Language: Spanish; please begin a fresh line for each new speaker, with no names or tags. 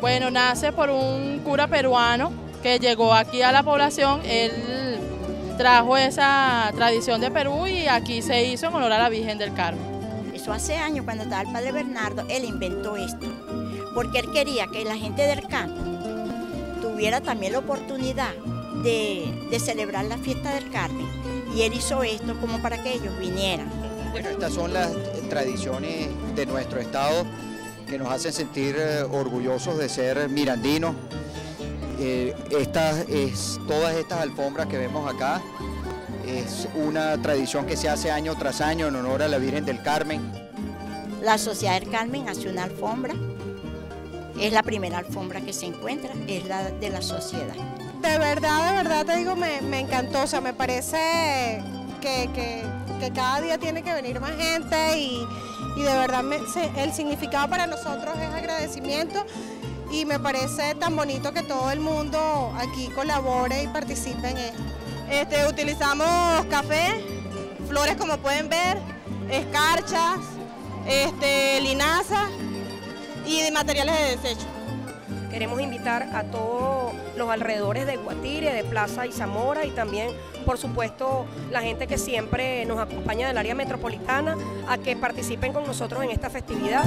Bueno, nace por un cura peruano que llegó aquí a la población. Él trajo esa tradición de Perú y aquí se hizo en honor a la Virgen del Carmen.
Eso hace años, cuando estaba el padre Bernardo, él inventó esto, porque él quería que la gente del campo tuviera también la oportunidad de, de celebrar la fiesta del Carmen. Y él hizo esto como para que ellos vinieran.
Bueno, estas son las tradiciones de nuestro estado que nos hacen sentir eh, orgullosos de ser mirandinos. Eh, estas, es, todas estas alfombras que vemos acá es una tradición que se hace año tras año en honor a la Virgen del Carmen.
La Sociedad del Carmen hace una alfombra, es la primera alfombra que se encuentra, es la de la sociedad.
De verdad, de verdad te digo, me, me encantó, o sea, me parece que, que, que, cada día tiene que venir más gente y, y de verdad me, el significado para nosotros es agradecimiento y me parece tan bonito que todo el mundo aquí colabore y participe en esto.
Este, utilizamos café, flores como pueden ver, escarchas, este, linaza y de materiales de desecho.
Queremos invitar a todos los alrededores de Guatire, de Plaza y Zamora y también, por supuesto, la gente que siempre nos acompaña del área metropolitana a que participen con nosotros en esta festividad.